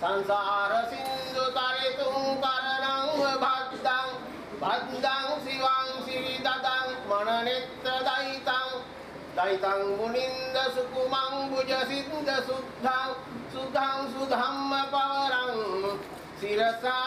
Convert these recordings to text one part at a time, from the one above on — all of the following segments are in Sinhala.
संसार सिंधु तरितुं करणं भक्तं भद्रं शिवं श्रीददं मननेत्रदयितं दयितं मुनिन्द सुकुमं भुजसिन्द शुद्धं सुधं सुधम्म पवरं शिरसा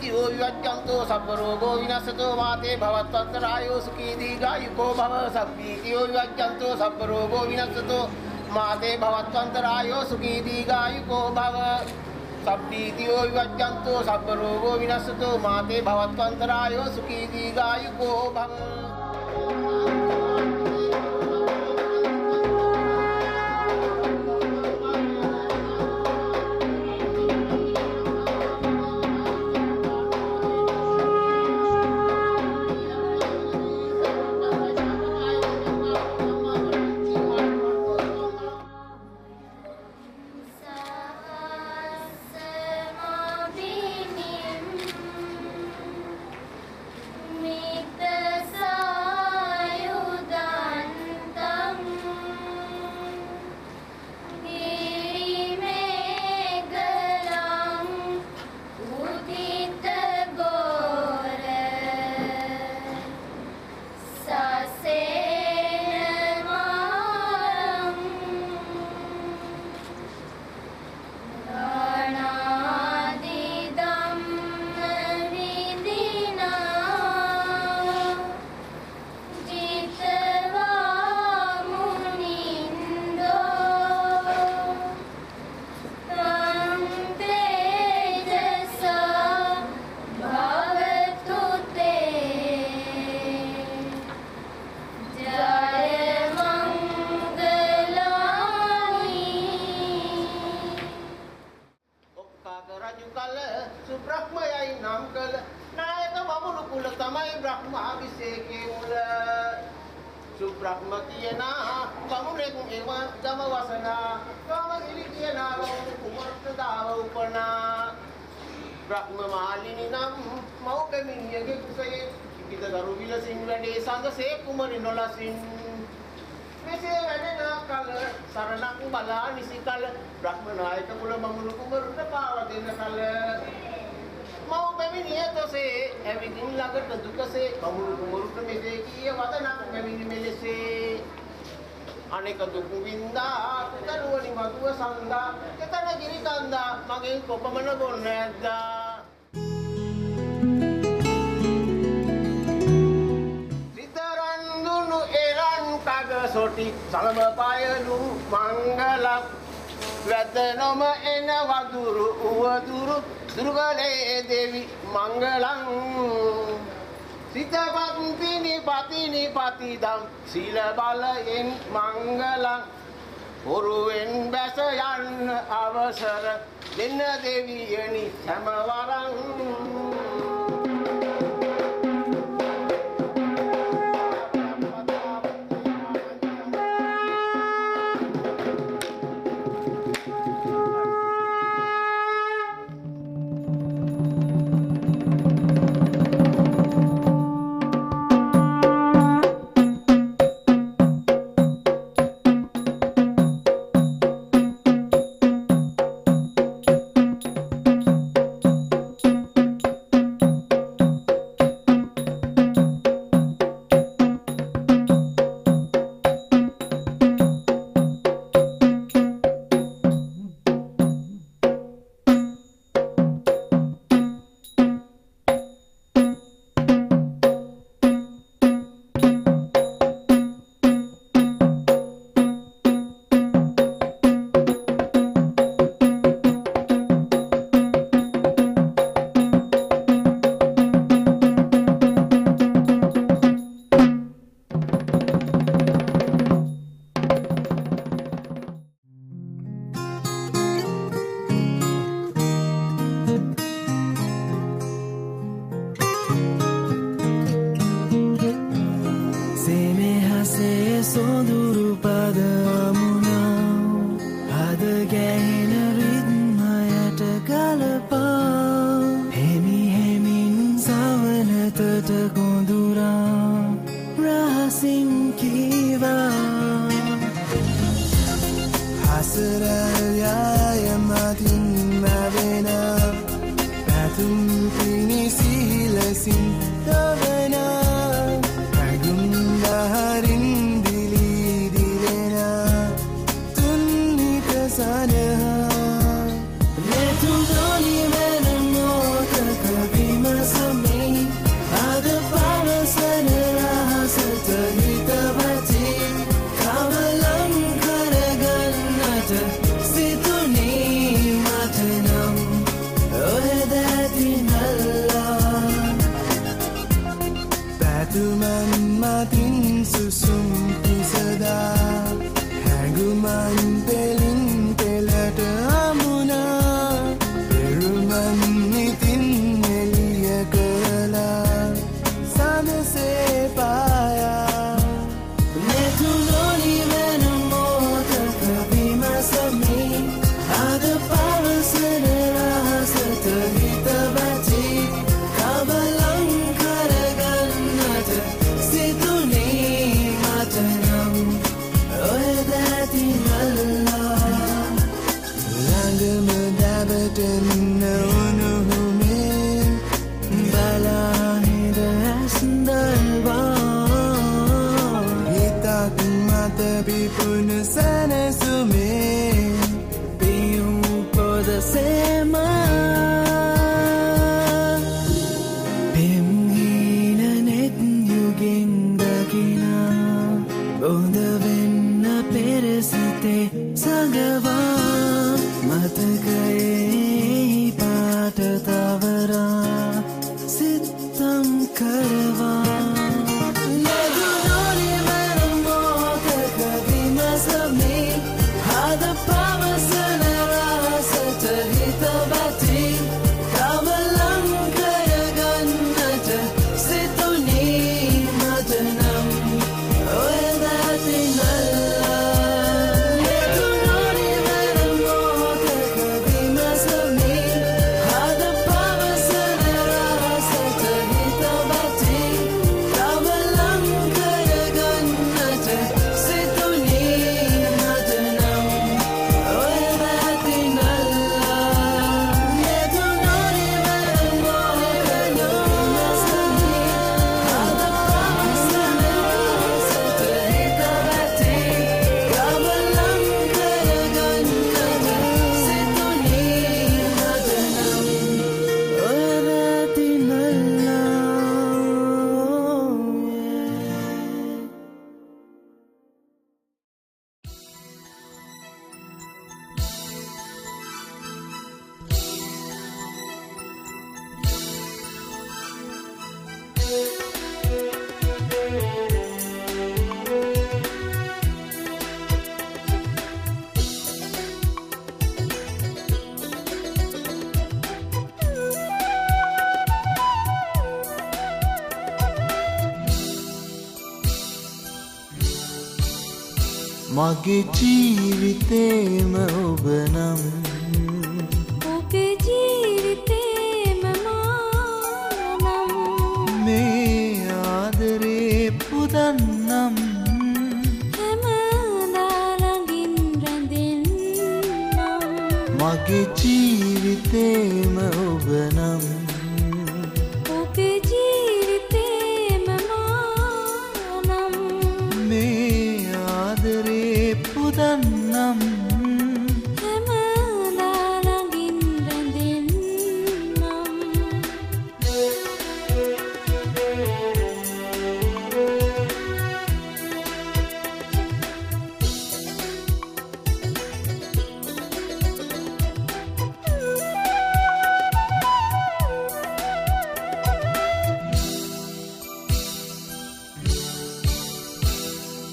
सप्पीति ओ विवज्जन्तु सर्वरोगो विनशतो माते भवत्वन्तरायो सुखी दीर्घायुको भव सप्पीति ओ विवज्जन्तु सर्वरोगो विनशतो माते भवत्वन्तरायो सुखी दीर्घायुको भव सप्पीतियो विभज्यन्तो सर्वरोगो विनशतो माते भवत्वन्तरायो सुखी दीर्घायुको भव වැතනොම එන වදුරු උවදුරු දුර්ගලේ දෙවි මංගලං. සිතපත් පිනි පතිනි පතිදම් සීල බලයෙන් මංගලං. පුරුවෙන් බැස යන්න අවසර දෙන්න දෙවියනි සමවරං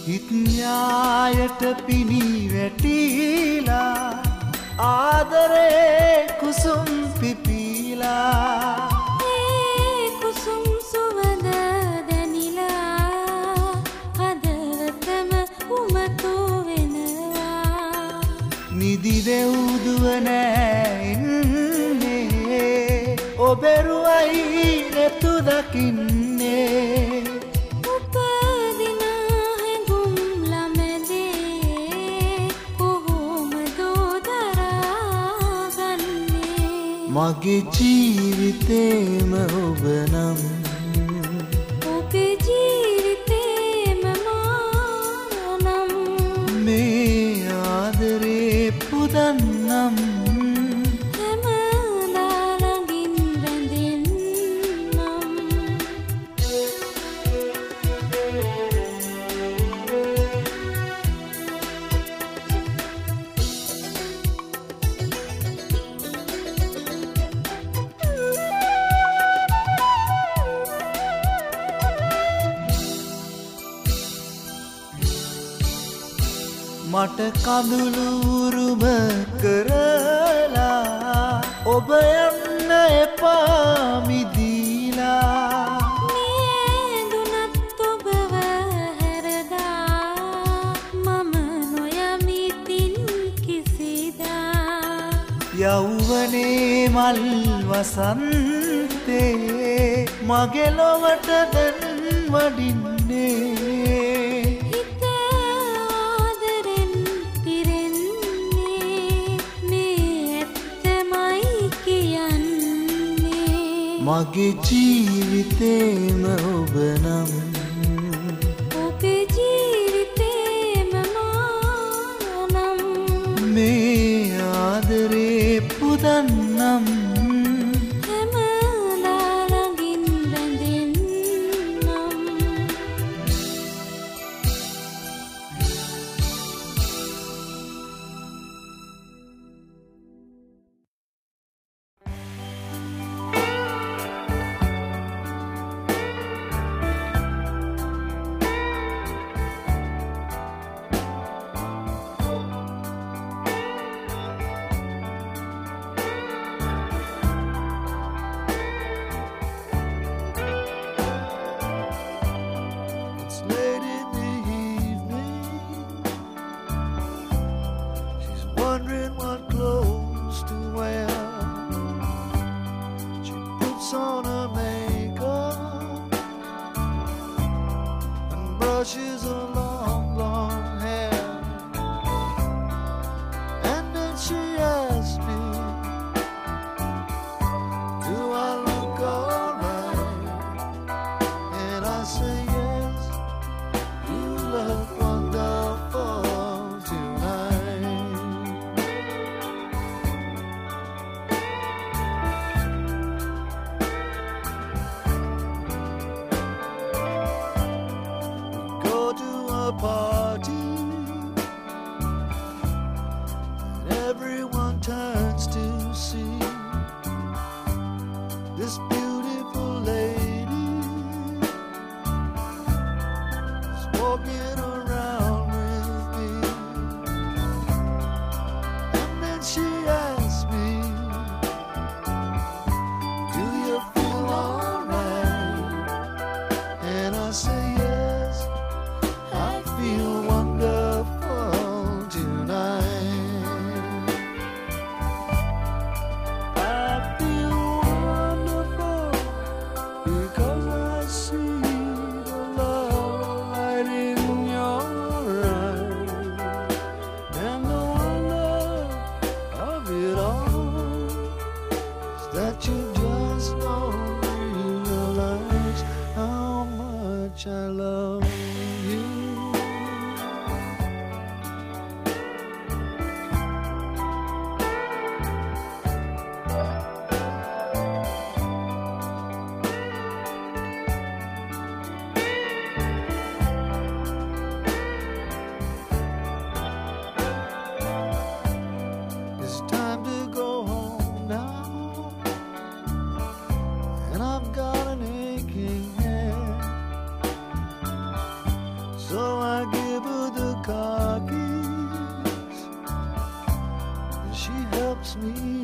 හිත්ඥායට පිණී වැටීලා ආදරේ කුසුම් පිපීලා. කුසුම් සුවඳ දැනිලා හදවතම උමතු වෙනවා. නිදිදෙව්දුව නෑ ඔබෙරුවයි නැතු දකින්න. के जीविते මට කඳුළුරුම කරලා ඔබ යන්න එපාමිදීලා යෞවනේ මල් වසන්තේ මගේ ලොවට දැන් වඩින්න මගේ ජීවිතේම ඔබනම් me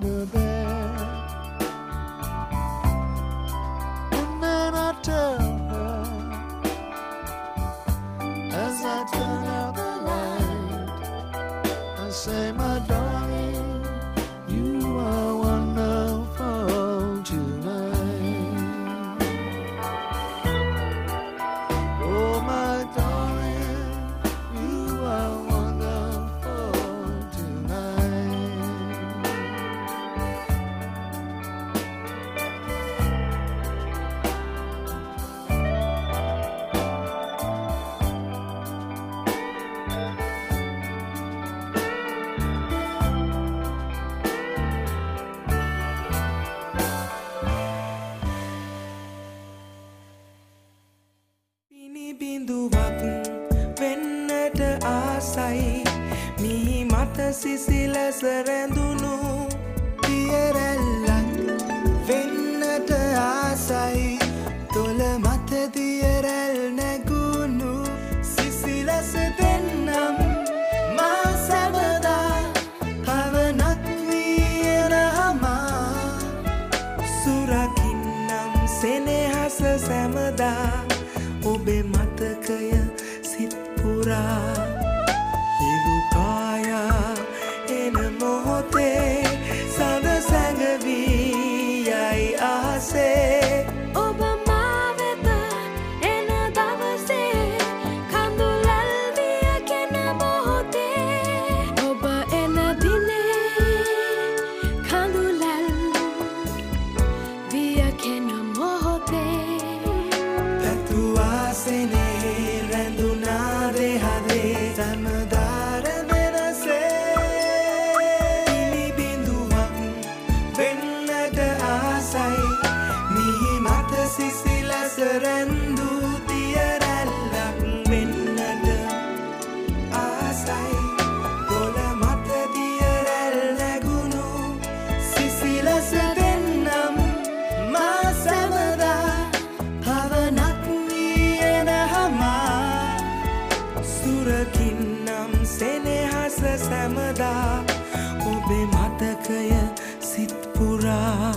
dark.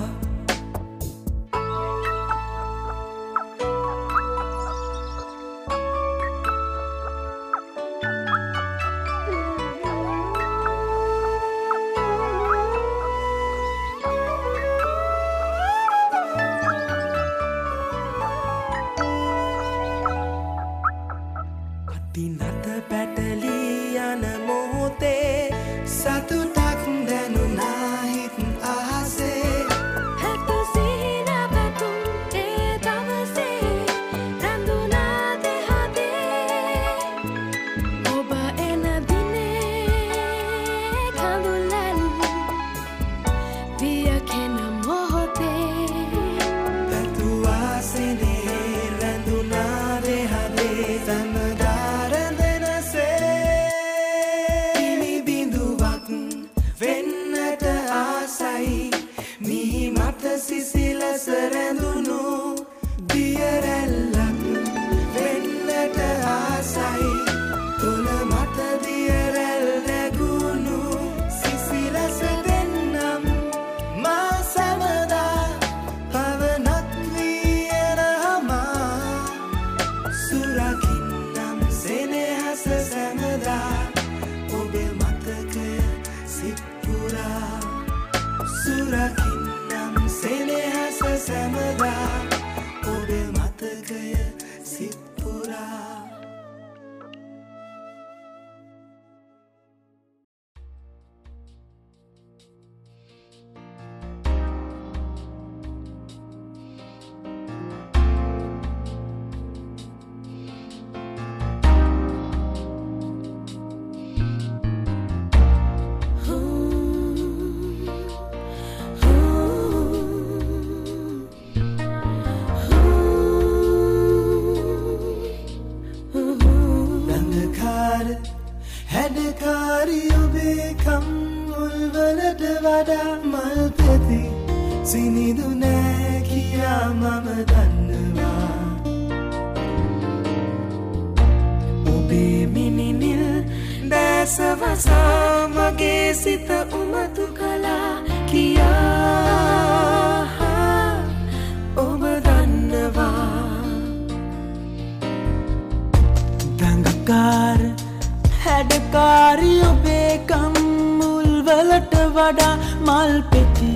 කාරි ඔබේ කම්මුල් වලට වඩා මල් පෙති.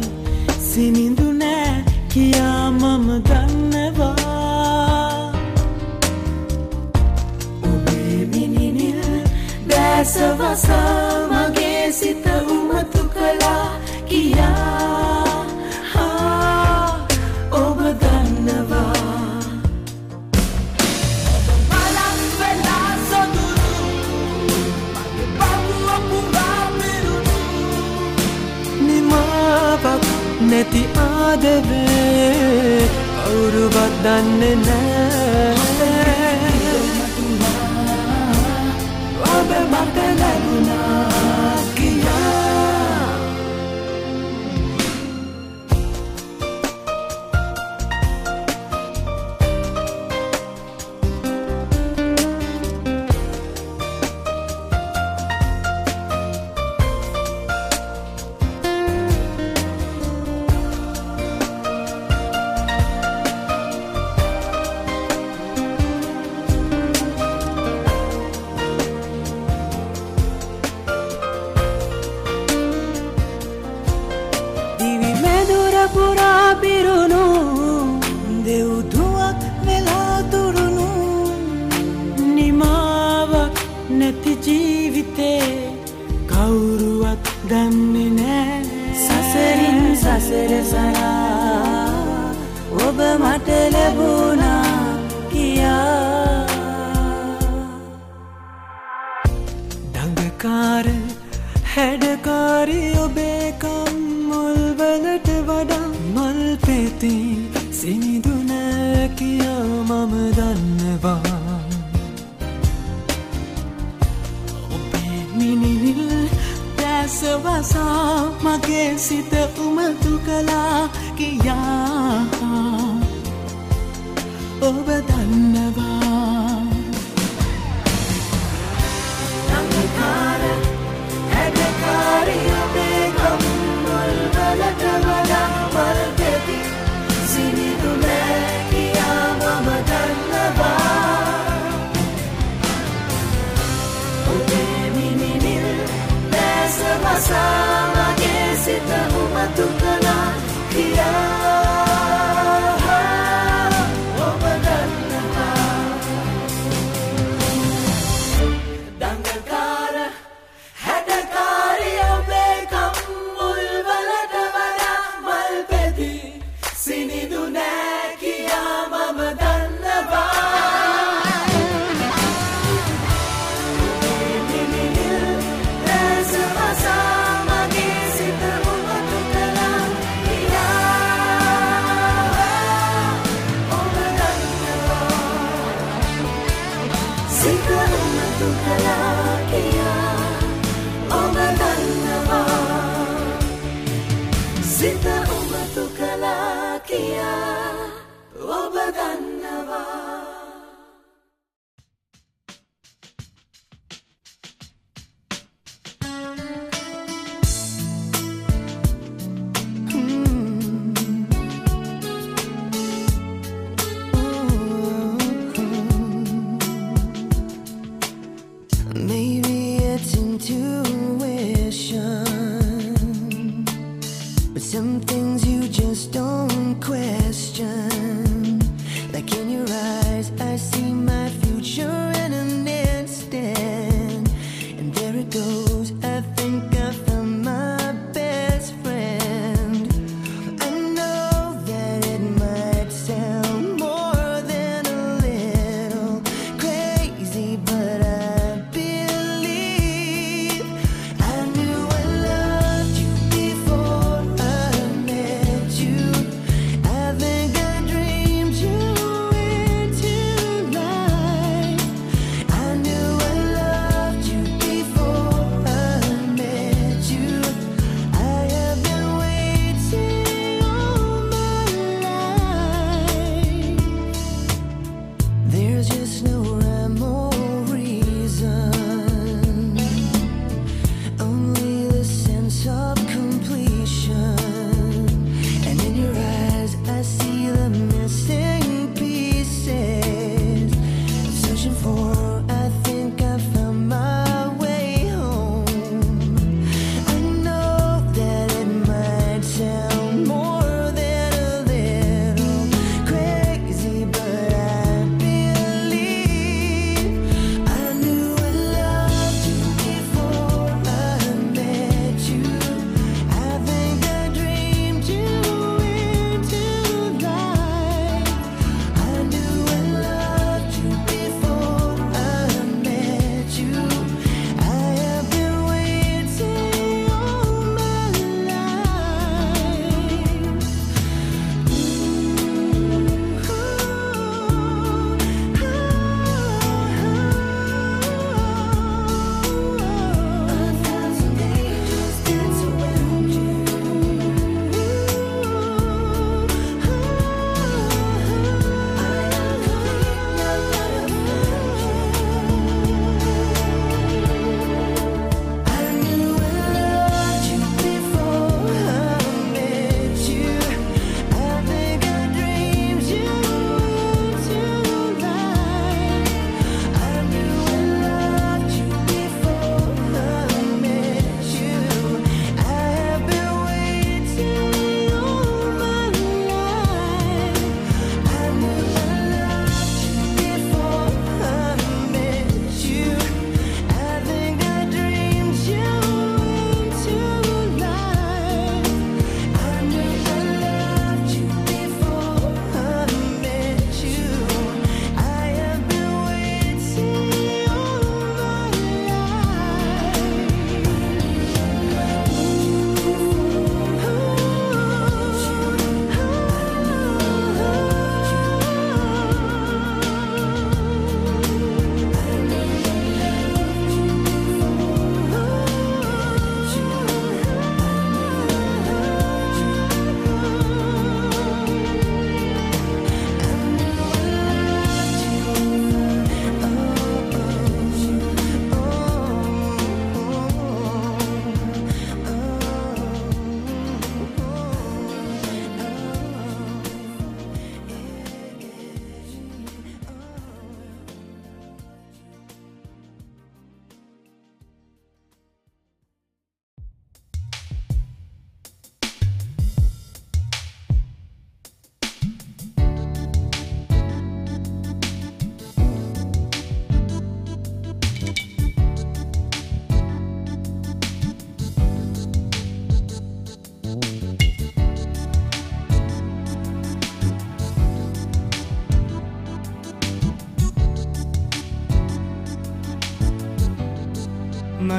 සිනිඳු නෑ කියා මම දන්නවා. ඔබේ මිනිනිල් දැසවසා මගේ සිත උමතු කලා කියා නැති ආදවේ කවුරුවත් දන්නේ නෑ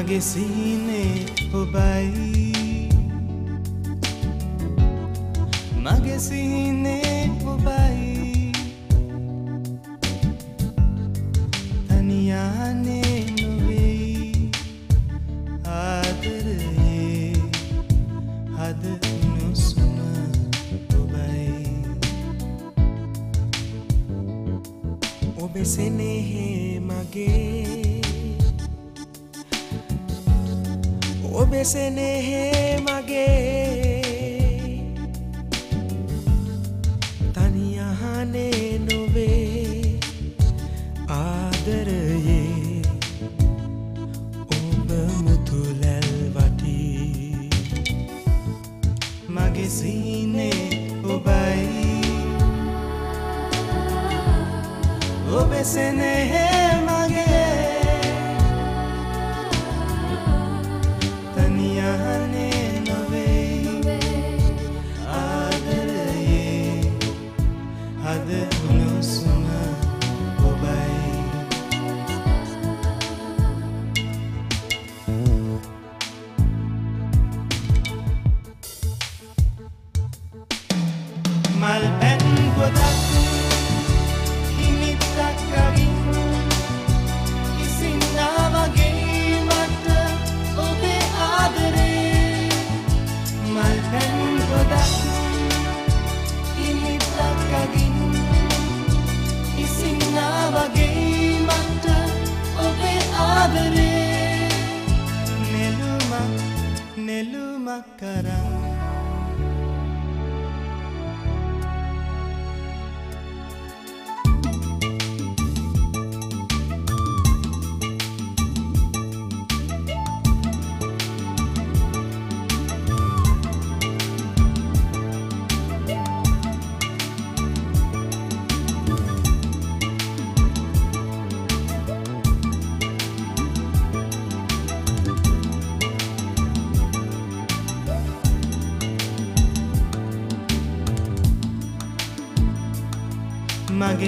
මගේ සීනේ ඔබයි. මගේ සීනේ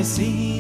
See.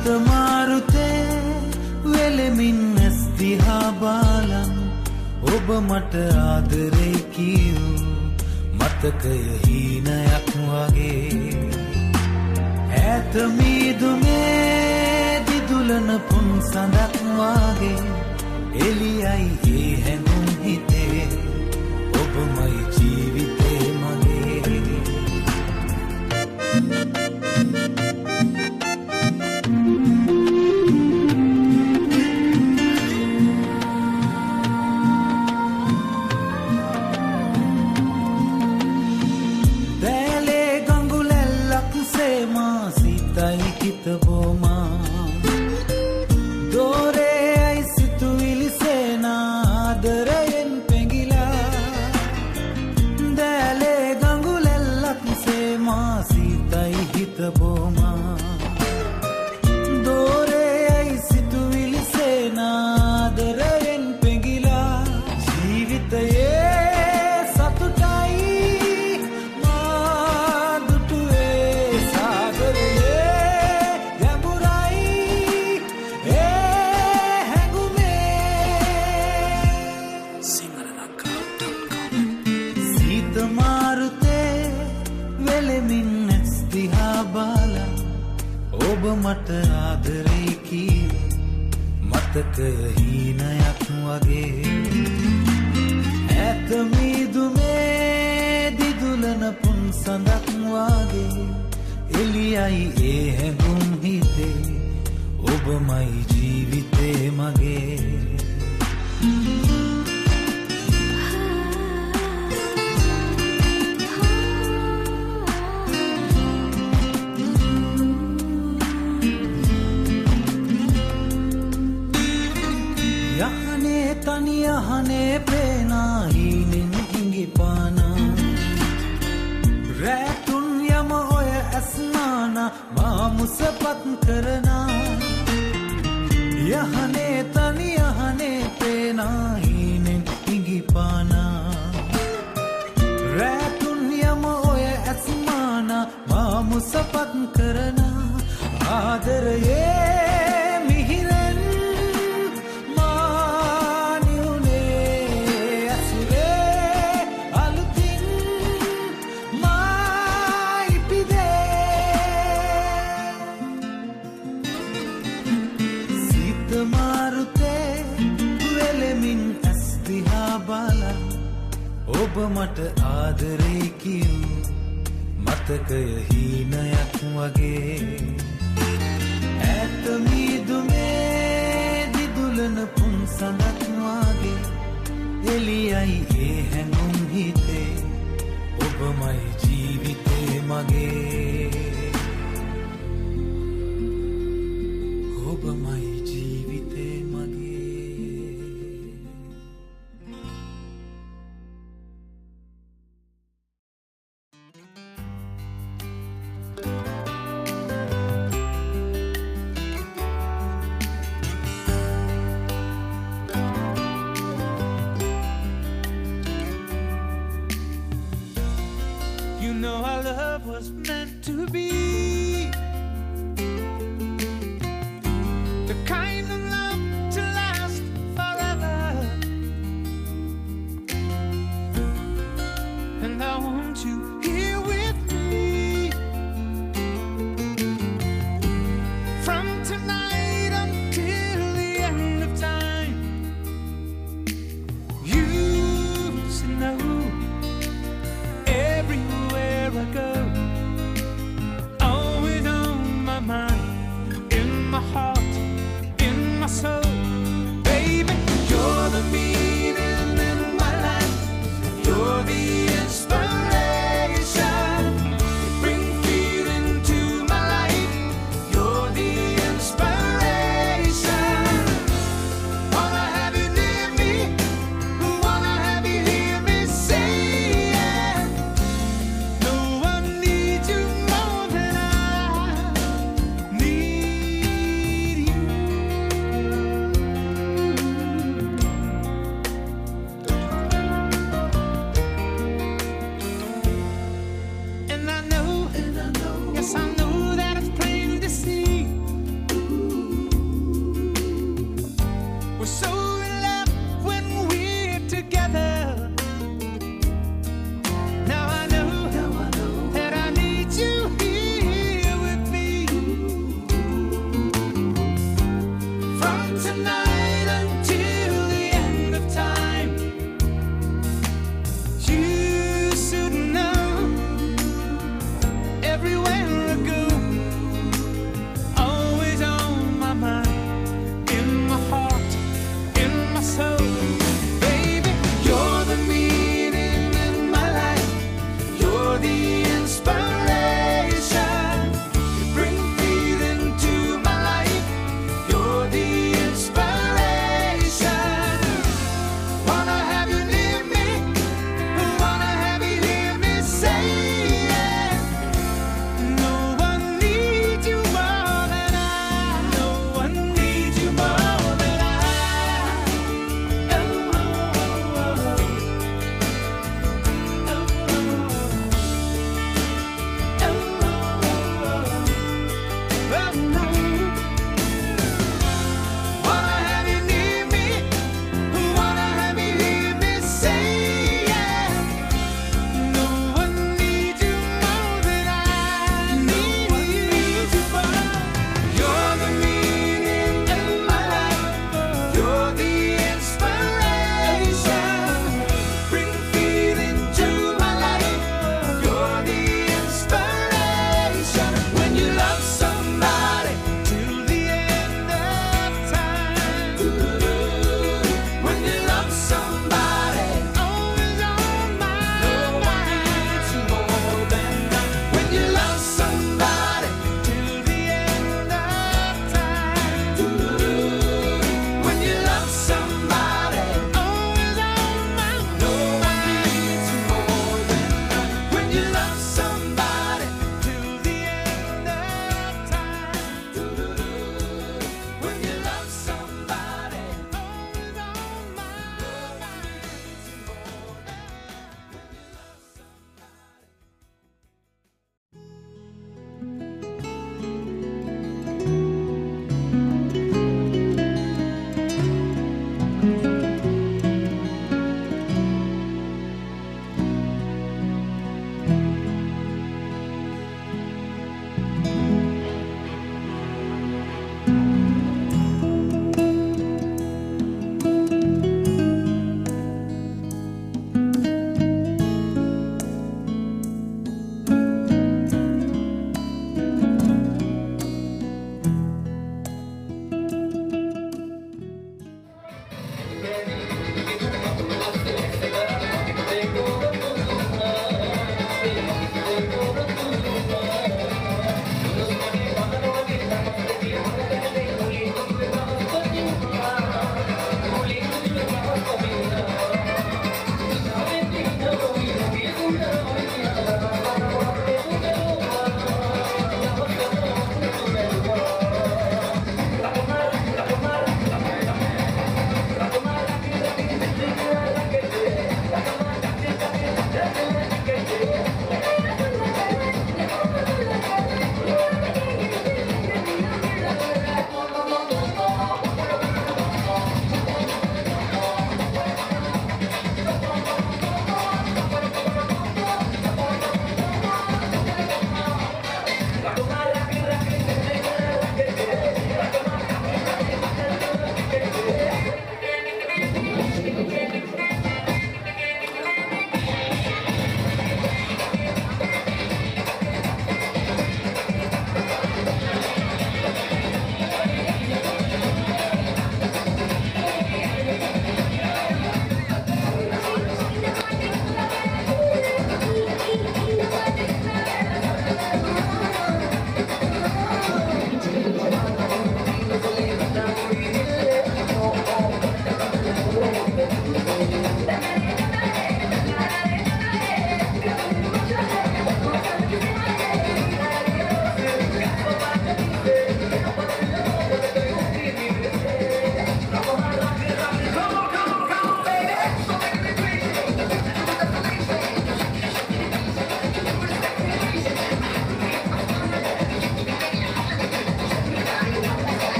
හිත මාරුතේ වෙලෙමින් ඇස් දිහා බාලන් ඔබ මට ආදරේ කියූ මතකය හීනයක් වගේ. ඇත මීදුමේ දිදුලන පුන් සඳක් වාගේ. එලියයි ඒ හැඟුම් හිතේ. ඔබමයි ජී හීනයක් වගේ. ඇත මීදුමේ දිදුලන පුන් සඳක් වගේ. එලියයි ඒ හැඟුම් හිතේ. ඔබමයි යහපත් කරනා. යහනේ තනි යහනේ පේනාහිනෙන් ඉඟිපානා. රැතුන් යම ඔය ඇස්මානා මාමුසපත් කරනා. ආදරයේ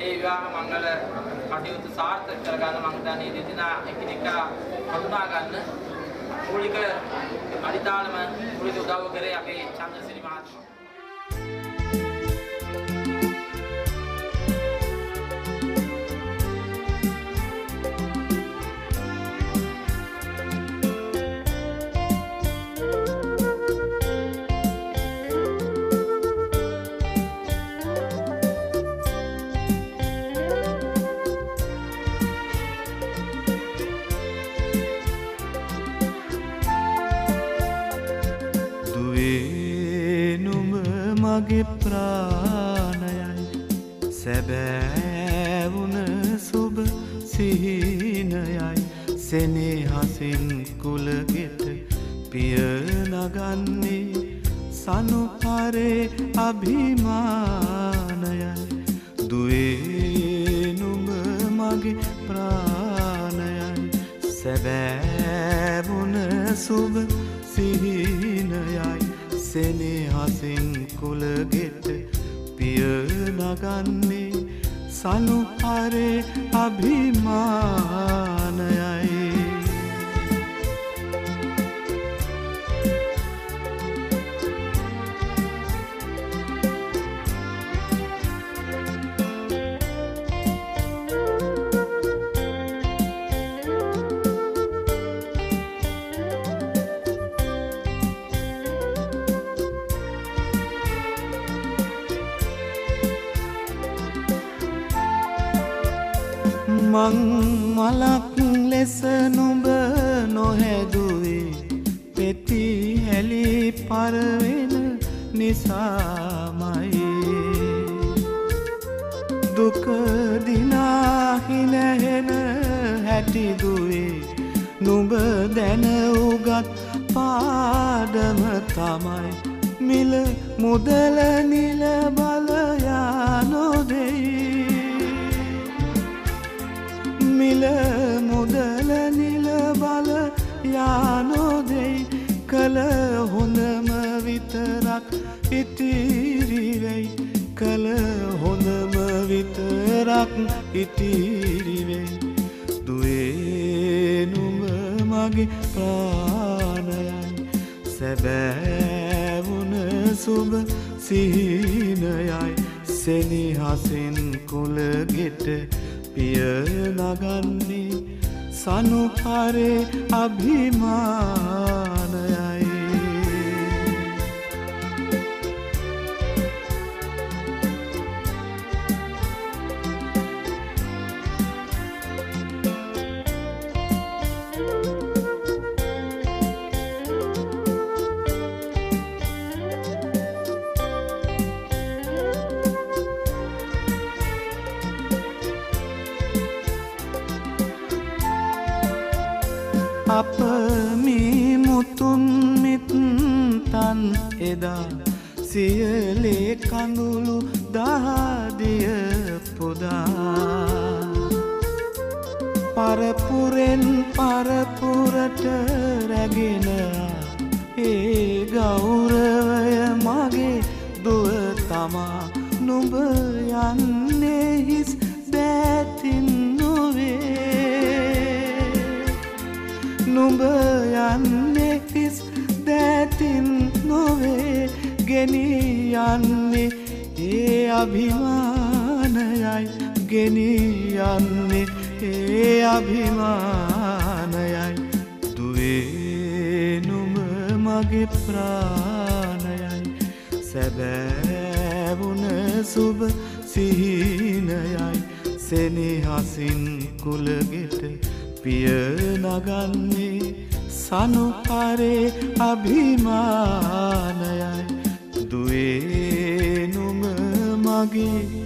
ඒ විවාහ මංගල කටයුතු සාර්ථක කරගන්න මම හිතන්නේ ඒ දෙදෙනා එකිනෙකා හඳුනා ගන්න. මූලික අනිතාලම මූලික උදව් කරේ අපේ චන්ද්‍රසිරි මහත්මයා. සනුහරේ අභිමානයයි දුවේ නුඹ මගේ ප්‍රාණයයි. සැබෑවුන සුබ සිහිනයයි. සෙනෙහසින් කුලගෙට පිය නගන්නේ සනුහරේ අභිමානයයි දැන උගත් පාඩම තමයි. මිල මුදල නිල බලයා නොදෙයි මිල මුදල නිල බල යානෝදෙයි කළ හොඳම විතරක් ඉතිරිවෙයි කළ හොඳම විතරක් ඉතිරිවෙයි මගේ ප්‍රාණයයි සැබෑවුන සුබ සිහිනයයි. සෙනිහසින් කුලගෙට පිය නගන්නේ සනුහරේ අභිමානයයි. එදා සියලේ කඳුළු දහදිය පුදා. පරපුරෙන් පරපුරට රැගෙන යන්නේ ඒ අභිමානයයි ගෙනී යන්නේ ඒ අභිමානයයි දුවේ නුඹ මගේ ප්‍රාණයයි. සැබෑවුන සුබ සිහිනයයි සෙනෙහසින් කුලගෙට පිය නගන්නේ සනුහරේ අභිමානයයි. මගේ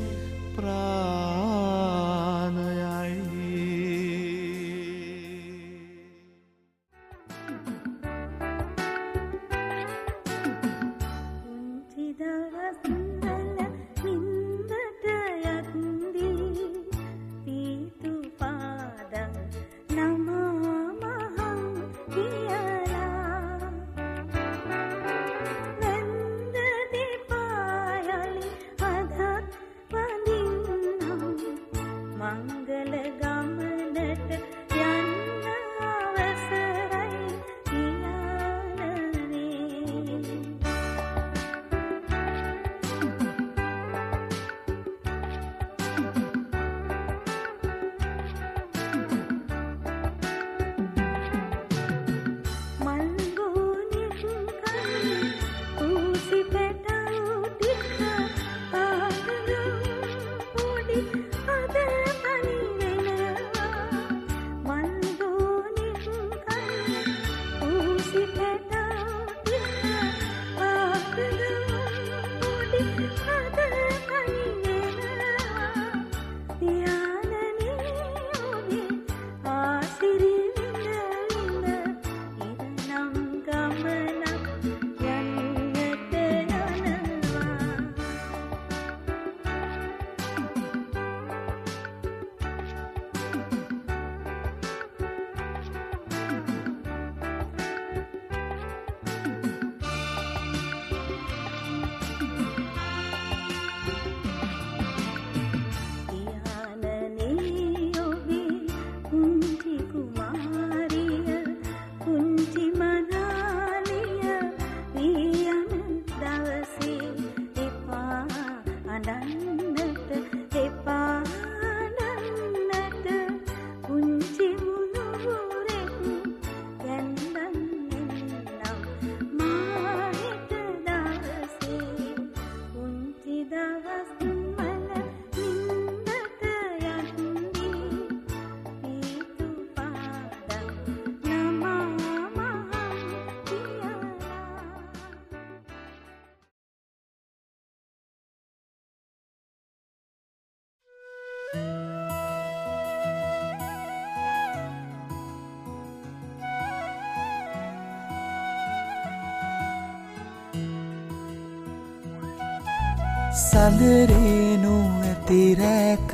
සඳරේනු ඇතිරෑක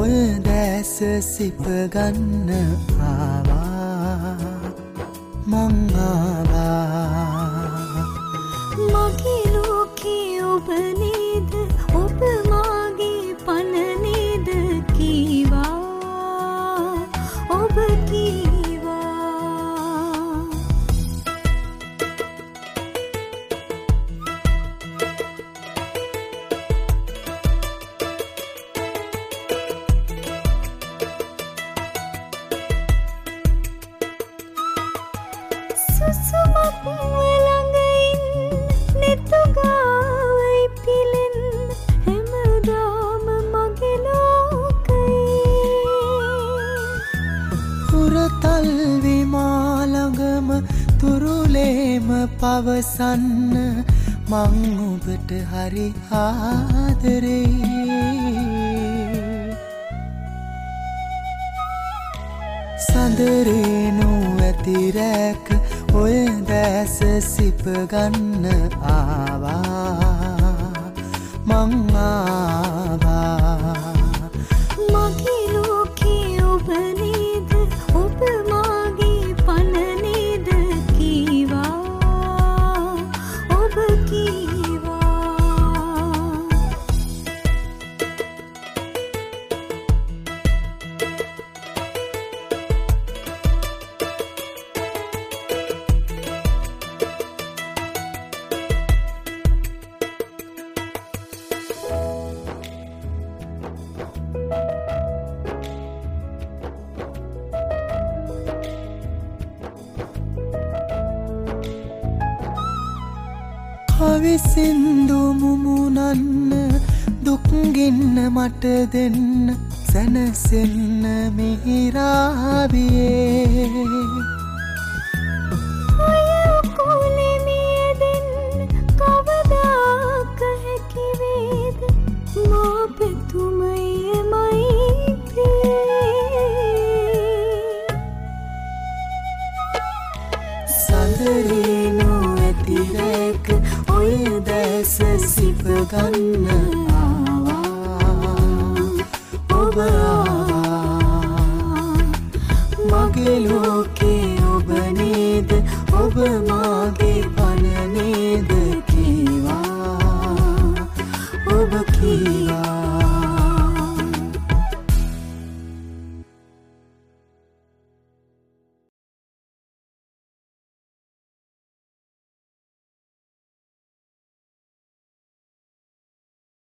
ඔය දැස සිපගන්න ආවා. මංආවා පවසන්න මං ඔබට හරි ආදරේ. සඳරේනු ඇතිරැක ඔය දැස සිපගන්න